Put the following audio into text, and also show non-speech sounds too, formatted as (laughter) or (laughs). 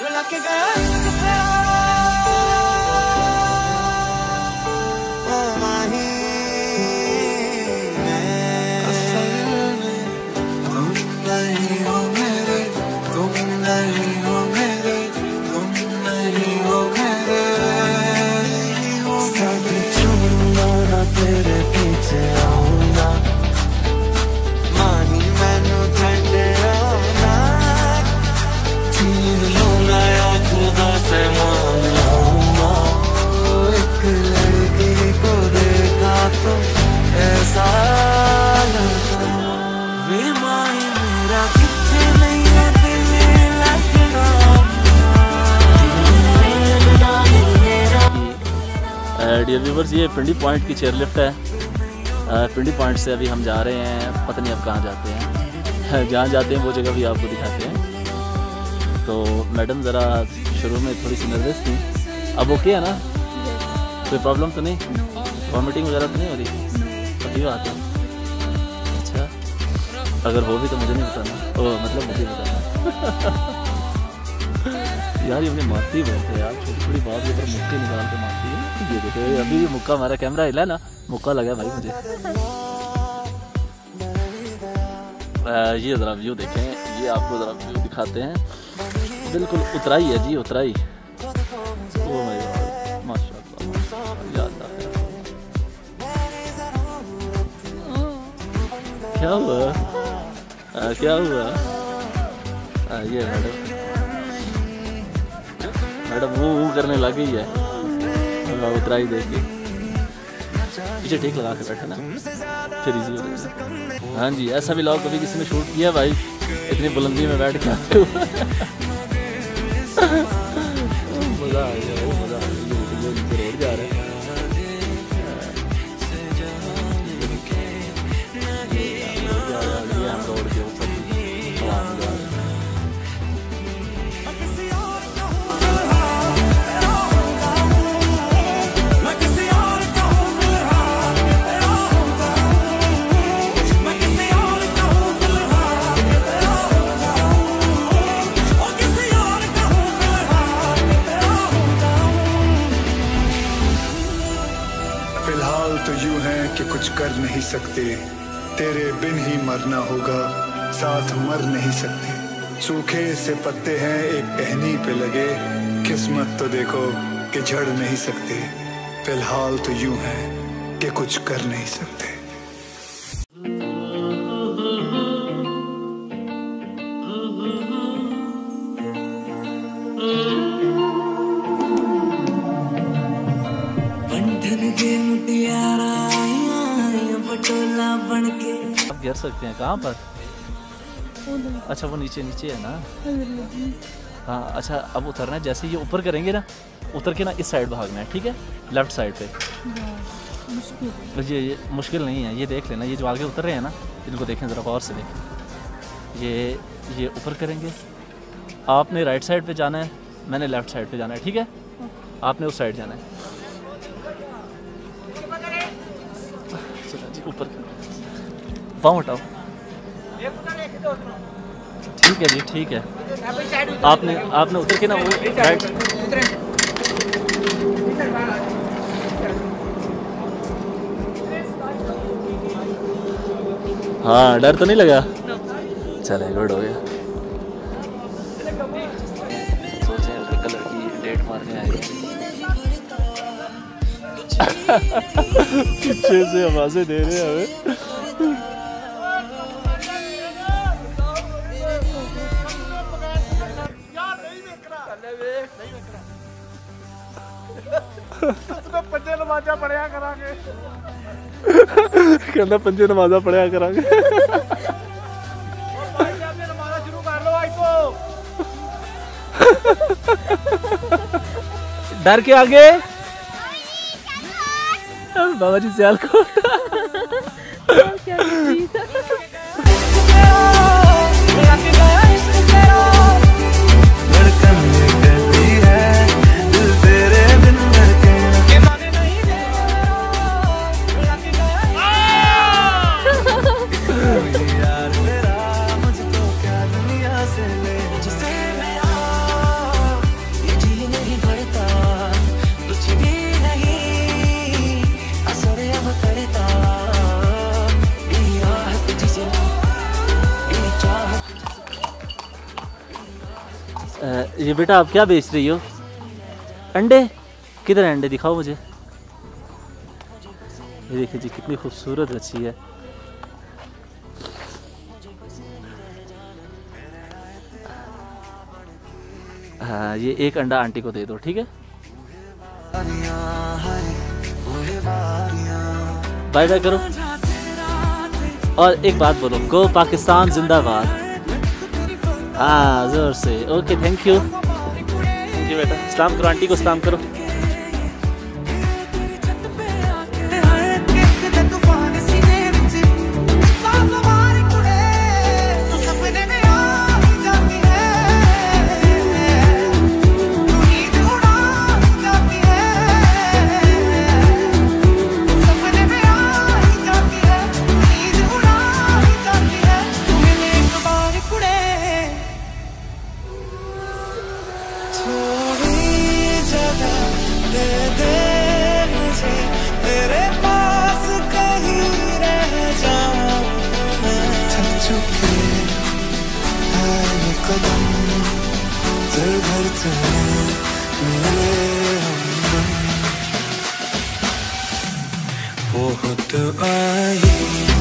रुला के गया इश्क डियर व्यूवर्स ये पिंडी पॉइंट की चेयर लिफ्ट है पिंडी पॉइंट से अभी हम जा रहे हैं पता नहीं अब कहाँ जाते हैं। (laughs) जहाँ जाते हैं वो जगह भी आपको दिखाते हैं। तो मैडम ज़रा शुरू में थोड़ी सी नर्वस थी। अब ओके है ना? कोई प्रॉब्लम तो नहीं? वॉमिटिंग वगैरह तो नहीं हो रही? अभी बात है। अच्छा। अगर हो भी तो मुझे नहीं बताना। ओ मतलब मुझे बताना। (laughs) यार ये मारती बहुत है यार। छोटी छोटी बात ऊपर मुक्के निकाल के मारती है। ये देखो अभी मुक्का हमारा कैमरा हिला ना मुक्का लगा भाई मुझे। (laughs) आ, ये ज़रा व्यू देखें ये आपको ज़रा व्यू दिखाते हैं। बिल्कुल उतराई है जी उतराई। ओ अल्लाह क्या हुआ? आ, क्या हुआ? आ, ये मैडम। मैडम वो वो करने लग गई उतरा ही देख के। पीछे ठीक लगा के बैठा ना फिर इजी हो जाएगा हाँ जी, ऐसा भी लॉग कभी किसी ने शूट किया भाई? इतनी बुलंदी में बैठ के आते कुछ कर नहीं सकते। तेरे बिन ही मरना होगा, साथ मर नहीं सकते। सूखे से पत्ते हैं, एक टहनी पे लगे। किस्मत तो देखो कि झड़ नहीं सकते। फ़िलहाल तो यूँ है कि कुछ कर नहीं सकते। आप गिर सकते हैं कहाँ पर? अच्छा वो नीचे नीचे है ना? हाँ अच्छा अब उतरना है जैसे ये ऊपर करेंगे ना उतर के ना इस साइड भागना है ठीक है? लेफ़्ट साइड पे। ये, ये मुश्किल नहीं है ये देख लेना ये जो आगे उतर रहे हैं ना इनको देखें ज़रा गौर से देखें। ये ये ऊपर करेंगे। आपने राइट साइड पे जाना है मैंने लेफ़्ट साइड पे जाना है ठीक है? आपने उस साइड जाना है। ऊपर। पाँव हटाओ। ठीक है जी, ठीक है। आपने आपने उतर के ना वो हाँ डर तो नहीं लगा? चले गुड हो गया। (laughs) पीछे से आवाज़ें दे रहे हैं हमें। ਕਹਿੰਦਾ ਪੰਜੇ ਨਮਾਜ਼ਾਂ ਪੜਿਆ ਕਰਾਂਗੇ डर के आगे बाबा जी सियालकोट ये बेटा आप क्या बेच रही हो? अंडे? किधर अंडे? दिखाओ मुझे। ये देखिए जी, कितनी खूबसूरत मच्छी है। हाँ ये एक अंडा आंटी को दे दो, ठीक है? बाय बाय करो। और एक बात बोलो, गो पाकिस्तान जिंदाबाद। हाँ ज़ोर से। ओके थैंक यू यू बेटा सलाम करो आंटी को सलाम करो। 我，我，我的爱。